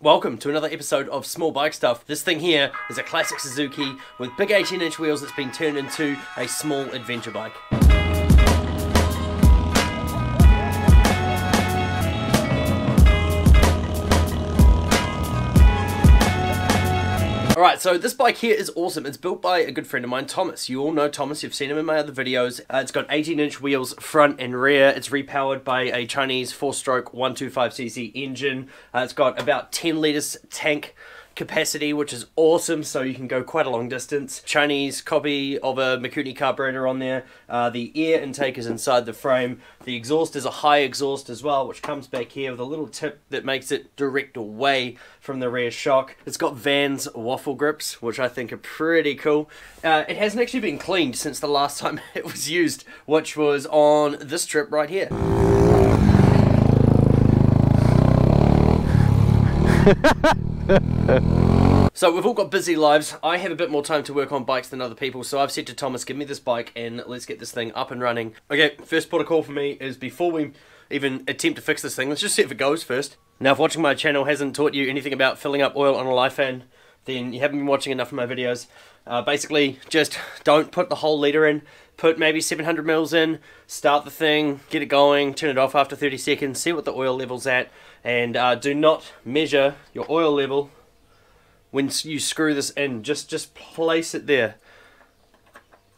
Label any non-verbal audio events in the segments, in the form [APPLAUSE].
Welcome to another episode of Small Bike Stuff. This thing here is a classic Suzuki with big 18 inch wheels that's been turned into a small adventure bike. Alright, so this bike here is awesome. It's built by a good friend of mine, Thomas. You all know Thomas, you've seen him in my other videos. Uh, it's got 18 inch wheels front and rear. It's repowered by a Chinese 4-stroke 125cc engine. Uh, it's got about 10 litres tank capacity, which is awesome, so you can go quite a long distance. Chinese copy of a Mikuni carburetor on there. Uh, the air intake is inside the frame. The exhaust is a high exhaust as well, which comes back here with a little tip that makes it direct away from the rear shock. It's got Vans waffle grips, which I think are pretty cool. Uh, it hasn't actually been cleaned since the last [LAUGHS] time it was used, which was on this trip right here. [LAUGHS] So we've all got busy lives. I have a bit more time to work on bikes than other people, so I've said to Thomas, give me this bike and let's get this thing up and running. Okay, first protocol for me is before we even attempt to fix this thing, let's just see if it goes first. Now, if watching my channel hasn't taught you anything about filling up oil on a Lifan, then you haven't been watching enough of my videos. Uh, basically, just don't put the whole litre in. Put maybe 700 mils in, start the thing, get it going, turn it off after 30 seconds, see what the oil level's at, and uh, do not measure your oil level when you screw this in. Just just place it there,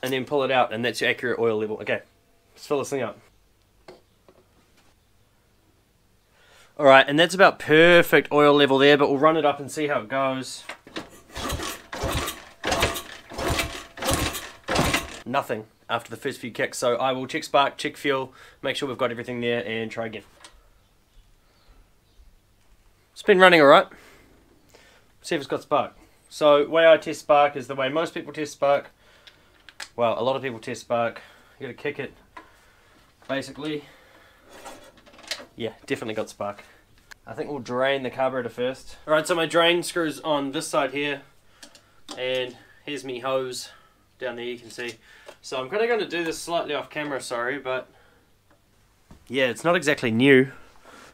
and then pull it out, and that's your accurate oil level. Okay, let's fill this thing up. All right, and that's about perfect oil level there, but we'll run it up and see how it goes. Nothing after the first few kicks, so I will check spark, check fuel, make sure we've got everything there, and try again. It's been running alright. See if it's got spark. So, way I test spark is the way most people test spark. Well, a lot of people test spark. You gotta kick it. Basically, yeah, definitely got spark. I think we'll drain the carburetor first. Alright, so my drain screws on this side here. And here's me hose down there, you can see. So I'm kind of going to do this slightly off camera, sorry, but... Yeah, it's not exactly new.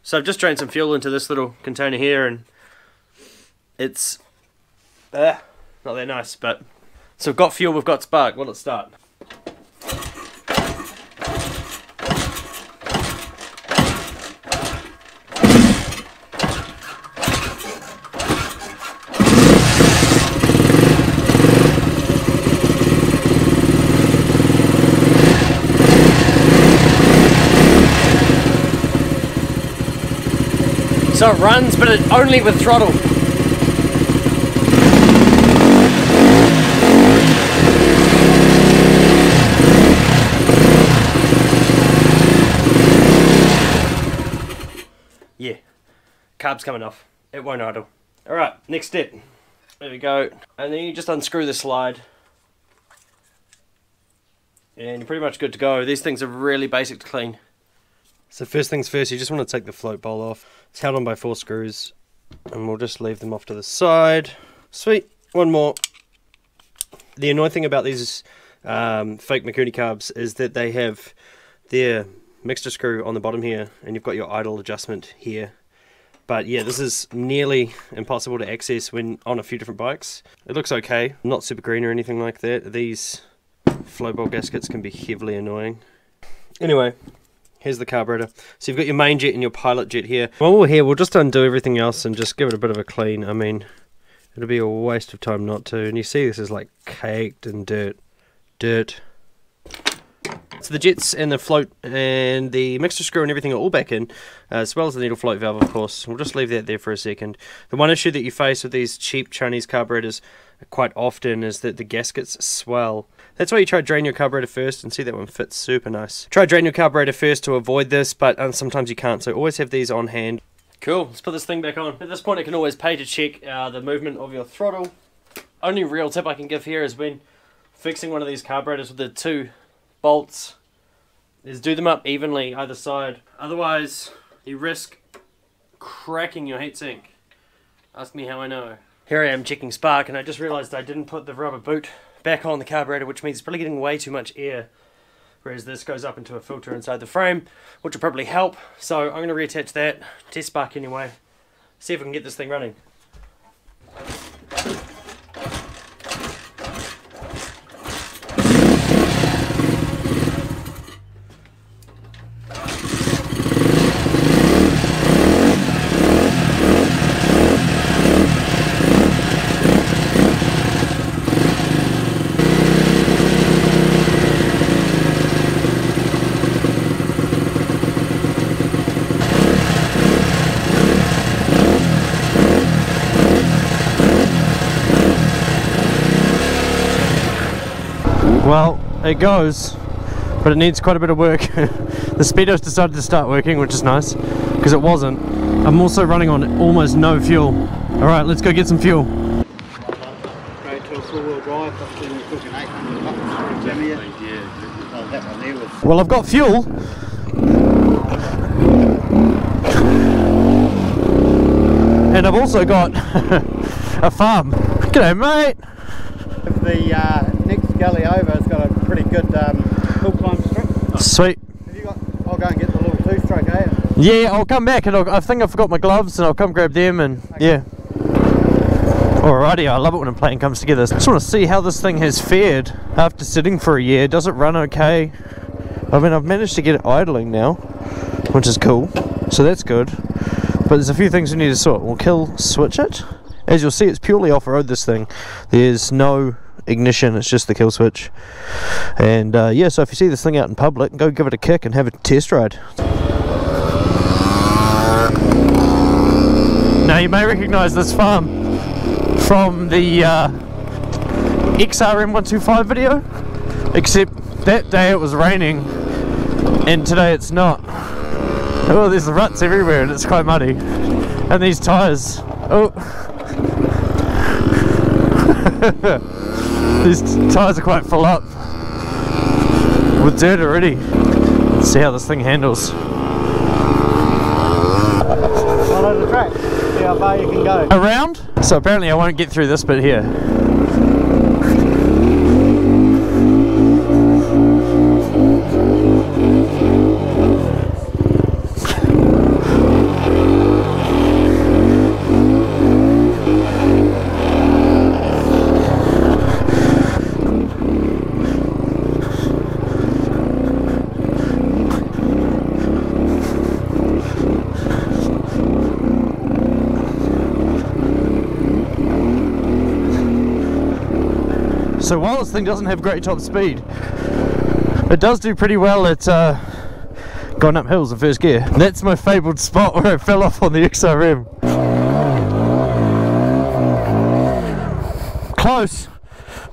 So I've just drained some fuel into this little container here, and it's uh, not that nice, but... So we've got fuel, we've got spark, well let's start. So it runs, but it only with throttle. Yeah, carb's coming off. It won't idle. Alright, next step. There we go. And then you just unscrew the slide. And you're pretty much good to go. These things are really basic to clean. So first things first, you just want to take the float bowl off. It's held on by four screws, and we'll just leave them off to the side. Sweet, one more. The annoying thing about these um, fake Mikuni carbs is that they have their mixture screw on the bottom here, and you've got your idle adjustment here. But yeah, this is nearly impossible to access when on a few different bikes. It looks okay, not super green or anything like that. These float bowl gaskets can be heavily annoying. Anyway, Here's the carburetor. So you've got your main jet and your pilot jet here. While we're here, we'll just undo everything else and just give it a bit of a clean. I mean, it'll be a waste of time not to. And you see this is like caked in dirt. Dirt. So the jets and the float and the mixture screw and everything are all back in, uh, as well as the needle float valve, of course. We'll just leave that there for a second. The one issue that you face with these cheap Chinese carburetors quite often is that the gaskets swell. That's why you try to drain your carburetor first and see that one fits super nice. Try drain your carburetor first to avoid this, but um, sometimes you can't, so always have these on hand. Cool, let's put this thing back on. At this point, it can always pay to check uh, the movement of your throttle. Only real tip I can give here is when fixing one of these carburetors with the two bolts is do them up evenly either side. Otherwise, you risk cracking your heatsink. Ask me how I know. Here I am checking spark and I just realised I didn't put the rubber boot back on the carburetor which means it's probably getting way too much air whereas this goes up into a filter inside the frame which will probably help so I'm going to reattach that, test spark anyway see if we can get this thing running. Well, it goes, but it needs quite a bit of work. [LAUGHS] the speedo's decided to start working, which is nice, because it wasn't. I'm also running on almost no fuel. All right, let's go get some fuel. Go to four-wheel drive, but then you're 800 bucks for a Premier. So oh, that one there was Well, I've got fuel. And I've also got [LAUGHS] a farm. G'day, mate. The uh, next gully over. It's got a pretty good um, hill climb strip. Sweet. Have you got? I'll go and get the little two-stroke, eh? Yeah, I'll come back and I'll, I think I forgot my gloves and I'll come grab them and yeah. Alrighty, I love it when a plane comes together. Just want to see how this thing has fared after sitting for a year. Does it run okay? I mean, I've managed to get it idling now, which is cool. So that's good. But there's a few things we need to sort. We'll kill switch it. As you'll see, it's purely off-road this thing. There's no ignition, it's just the kill switch. And uh, yeah, so if you see this thing out in public, go give it a kick and have a test ride. Now you may recognise this farm from the uh, XRM125 video, except that day it was raining and today it's not. Oh, there's ruts everywhere and it's quite muddy. And these tyres, oh. [LAUGHS] these tyres are quite full up with dirt already. Let's see how this thing handles. Follow the track. See how far you can go. Around? So apparently I won't get through this bit here. So while this thing doesn't have great top speed, it does do pretty well at uh, going up hills in first gear. That's my fabled spot where I fell off on the XRM. Close.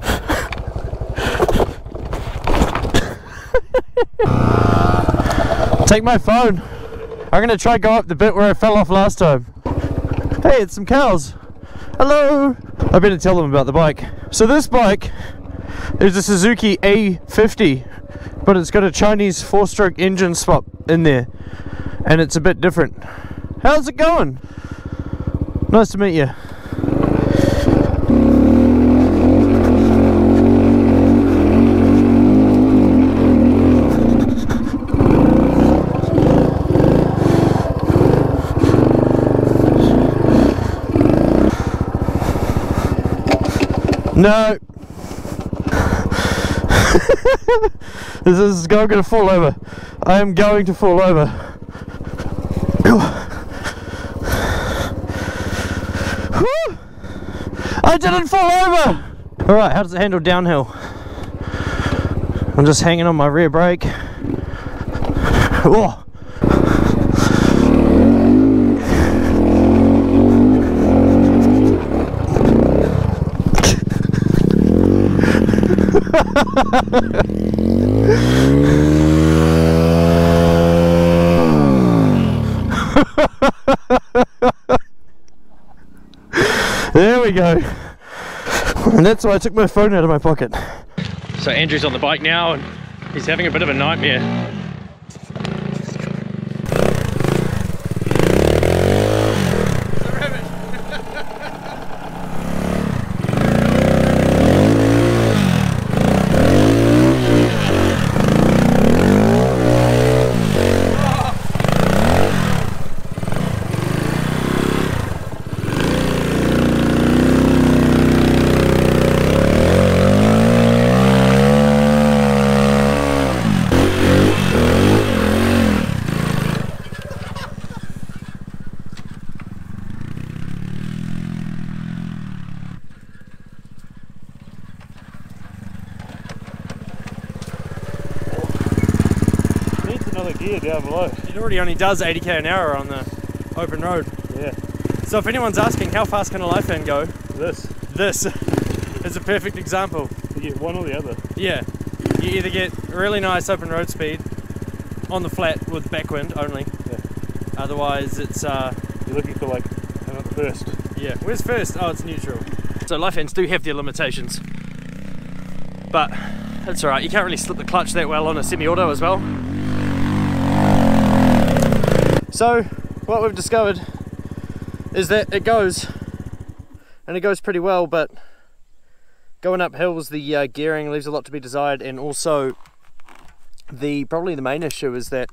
[LAUGHS] Take my phone. I'm gonna try go up the bit where I fell off last time. Hey, it's some cows. Hello. I better tell them about the bike. So this bike is a Suzuki A50, but it's got a Chinese four-stroke engine swap in there, and it's a bit different. How's it going? Nice to meet you. No. [LAUGHS] this is going to fall over. I am going to fall over. I didn't fall over! Alright, how does it handle downhill? I'm just hanging on my rear brake. Whoa. There we go. And that's why I took my phone out of my pocket. So Andrew's on the bike now and he's having a bit of a nightmare. Gear down below. It already only does 80k an hour on the open road. Yeah, So if anyone's asking how fast can a Lifan go, this. this [LAUGHS] is a perfect example. You get one or the other. Yeah, you either get really nice open road speed on the flat with backwind only. Yeah. Otherwise, it's uh, You're looking for like another first. yeah. Where's first? Oh, it's neutral. So Lifans do have their limitations, but that's all right. You can't really slip the clutch that well on a semi-auto as well. So what we've discovered is that it goes, and it goes pretty well, but going up hills, the uh, gearing leaves a lot to be desired, and also the probably the main issue is that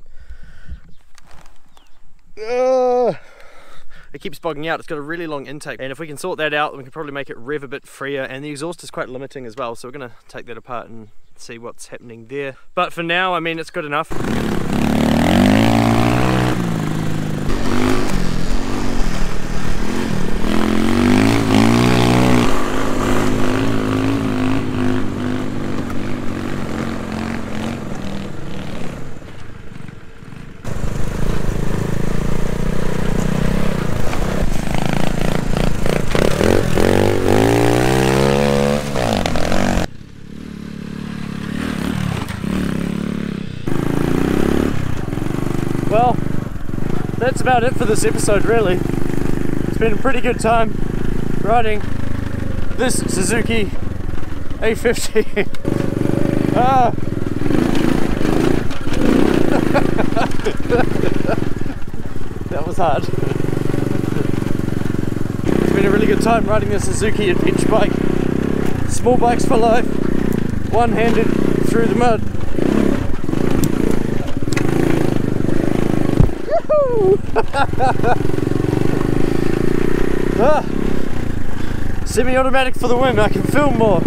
uh, it keeps bogging out. It's got a really long intake, and if we can sort that out, we can probably make it rev a bit freer. And the exhaust is quite limiting as well, so we're gonna take that apart and see what's happening there. But for now, I mean, it's good enough. Well, that's about it for this episode, really. It's been a pretty good time riding this Suzuki A50. [LAUGHS] ah. [LAUGHS] that was hard. It's been a really good time riding the Suzuki adventure bike. Small bikes for life, one handed through the mud. [LAUGHS] ah, semi-automatic for the win. I can film more.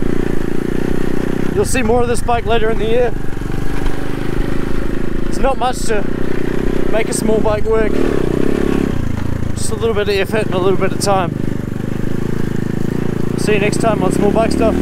You'll see more of this bike later in the year. It's not much to make a small bike work. Just a little bit of effort and a little bit of time. See you next time on Small Bike Stuff.